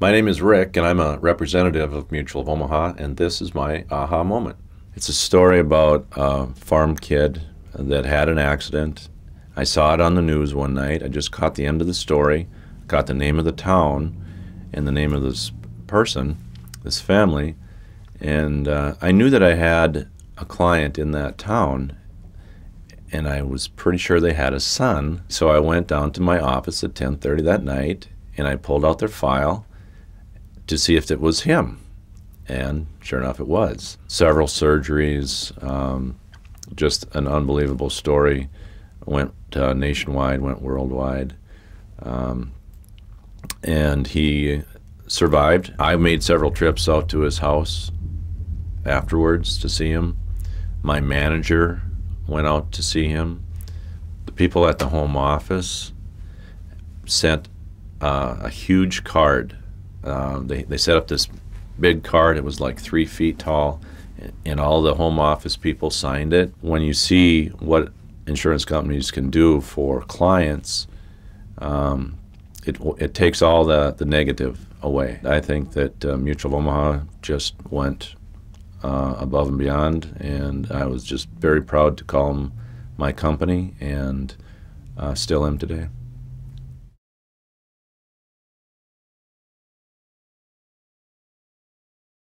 My name is Rick, and I'm a representative of Mutual of Omaha, and this is my aha moment. It's a story about a farm kid that had an accident. I saw it on the news one night. I just caught the end of the story, got the name of the town and the name of this person, this family, and uh, I knew that I had a client in that town, and I was pretty sure they had a son. So I went down to my office at 10:30 that night, and I pulled out their file to see if it was him. And sure enough, it was. Several surgeries, um, just an unbelievable story. Went uh, nationwide, went worldwide. Um, and he survived. I made several trips out to his house afterwards to see him. My manager went out to see him. The people at the home office sent uh, a huge card um, they, they set up this big card. It was like three feet tall, and all the home office people signed it. When you see what insurance companies can do for clients, um, it, it takes all the, the negative away. I think that uh, Mutual Omaha just went uh, above and beyond, and I was just very proud to call them my company, and uh, still am today.